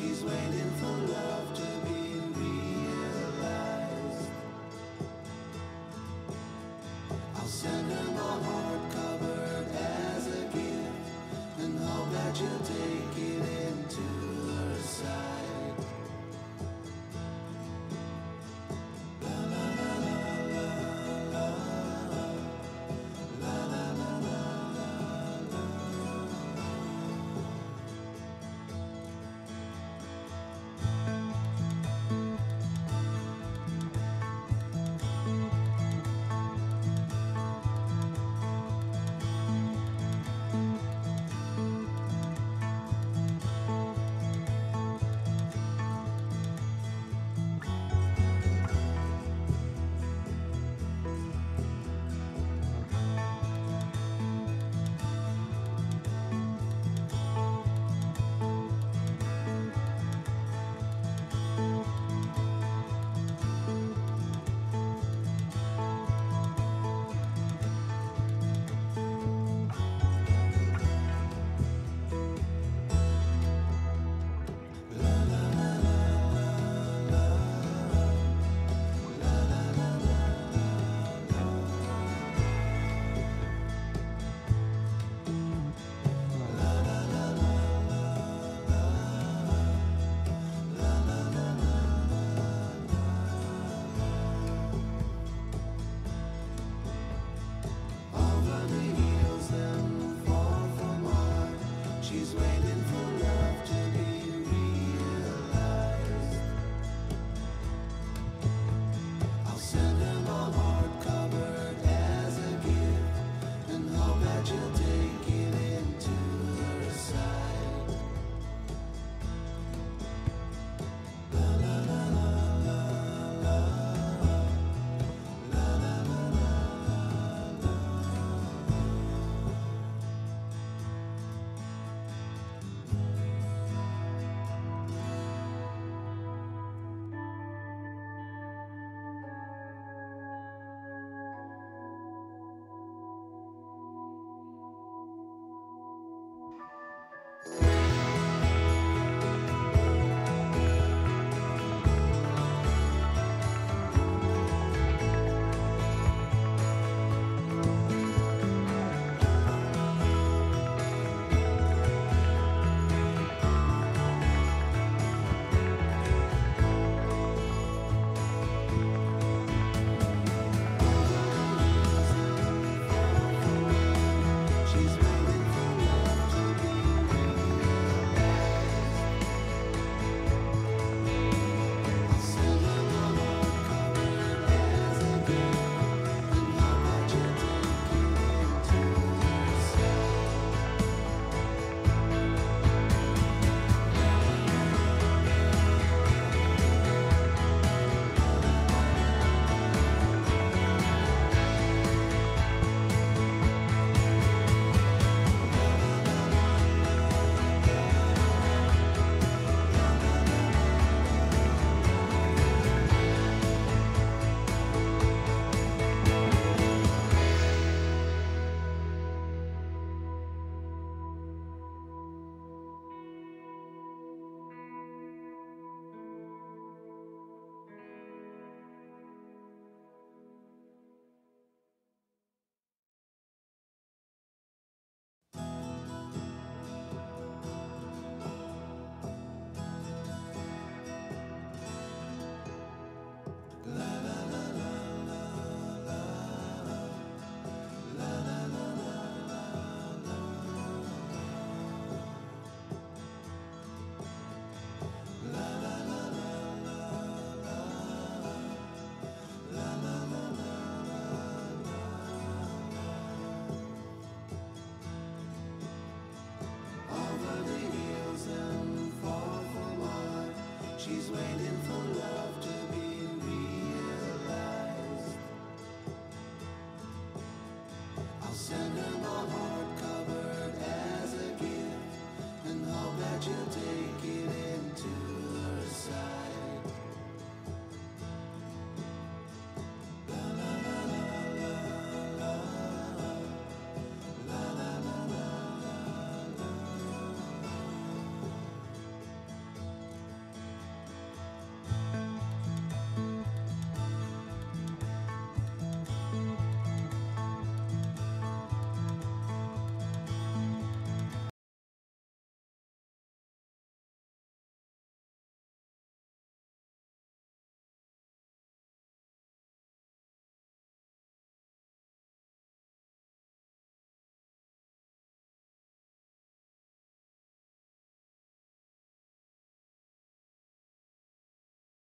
she's waiting waiting for love